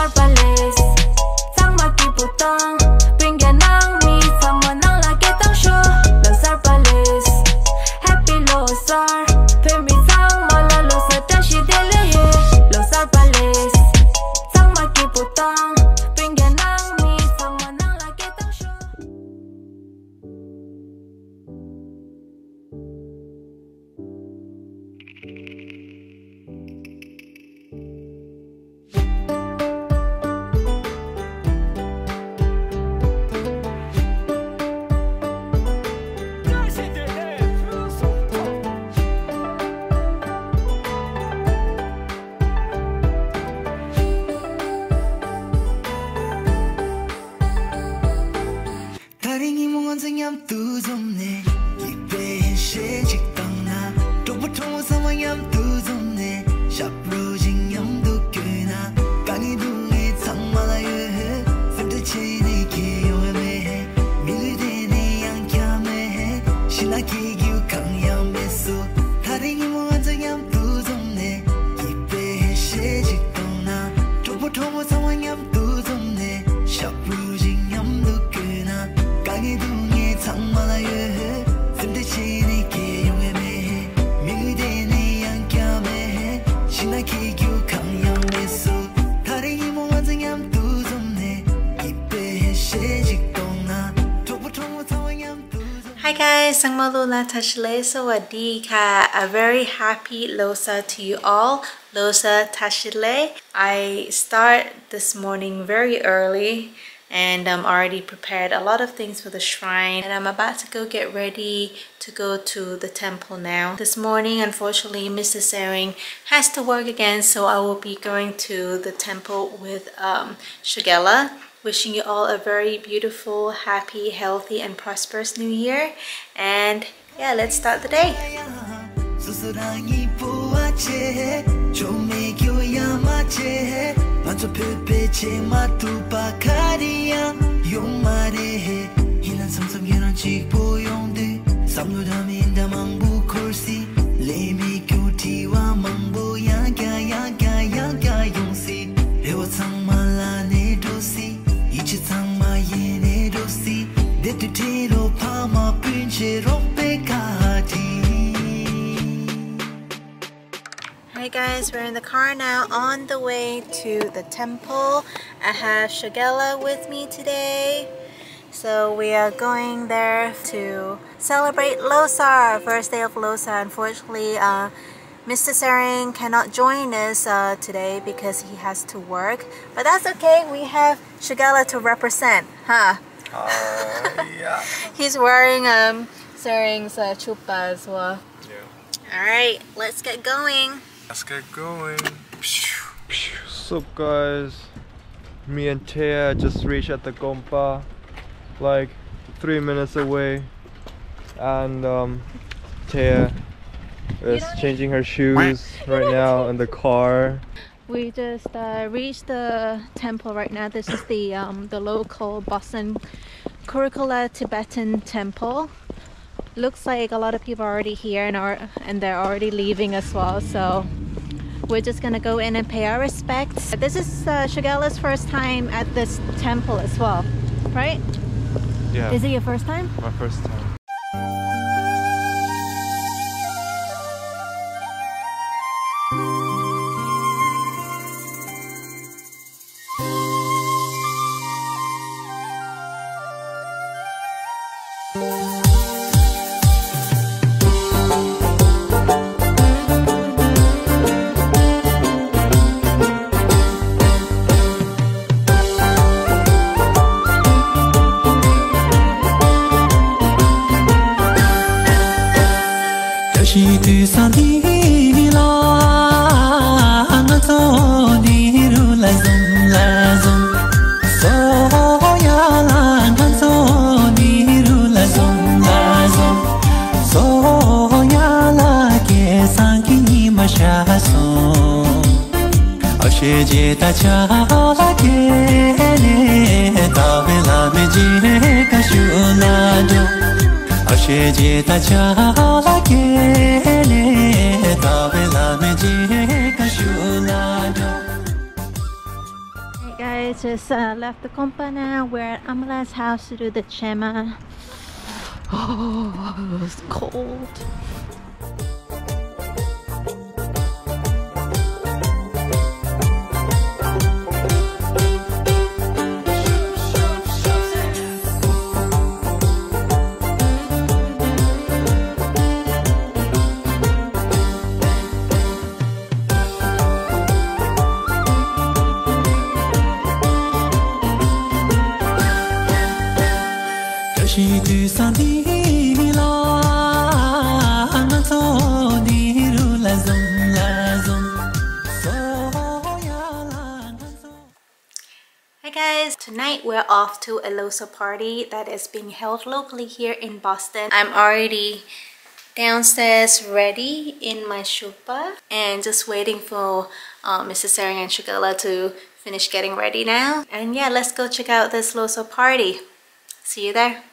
Hi guys I'm through with entuziasm. Sangmalula A very happy Losar to you all Losar Tashi Delek I start this morning very early and I'm already prepared a lot of things for the shrine and I'm about to go get ready to go to the temple now. This morning unfortunately Mr. Tsering has to work again so I will be going to the temple with um, Shigella Wishing you all a very beautiful, happy, healthy, and prosperous new year. And yeah, let's start the day. Guys, we're in the car now on the way to the temple. I have Shagella with me today. So we are going there to celebrate Losar, first day of Losar. Unfortunately, uh, Mr. Tsering cannot join us uh, today because he has to work. But that's okay, we have Shagella to represent, huh? Uh, yeah. He's wearing um, Tsering's uh, chupa as well. Yeah. Alright, let's get going. Let's get going. So guys? Me and Taya just reached at the Gompa like three minutes away and um, Taya is changing her shoes right now in the car. We just uh, reached the temple right now. This is the um, the local Boston Kurukulla Tibetan temple. Looks like a lot of people are already here and are and they're already leaving as well. So we're just gonna go in and pay our respects. This is uh, Shagala's first time at this temple as well, right? Yeah, Is it your first time? my first time. A she je ta cha la ke ne ta ve la me ji ka shu la do Hey guys, just uh, left the Gompa now. We're at Amala's house to do the chema. Oh, it's cold. Hi guys, tonight we're off to a LOSAR party that is being held locally here in Boston. I'm already downstairs ready in my shupa and just waiting for uh, Mrs. Sarang and Shugala to finish getting ready now. And yeah, let's go check out this LOSAR party. See you there.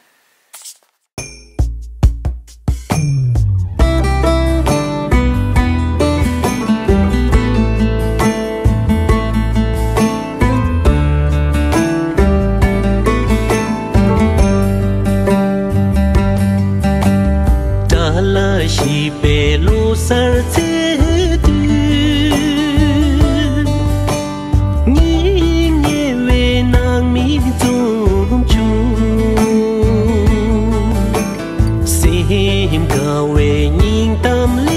hi hiểm cờ về nhìn tâm lý.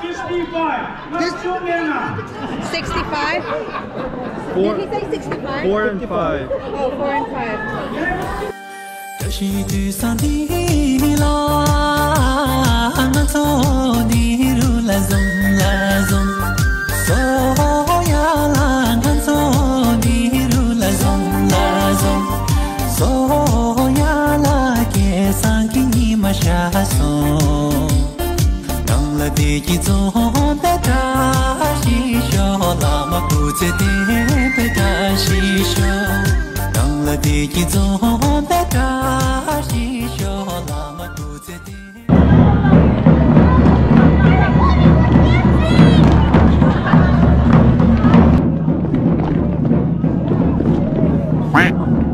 65. 65? Four, Did he say 65? Four and five. Oh, four and five. Yeah. di ji zong da da shi sho la ma ku ze de pe da shi sho dang la di ji zong da da shi sho la ma ku ze de Quack.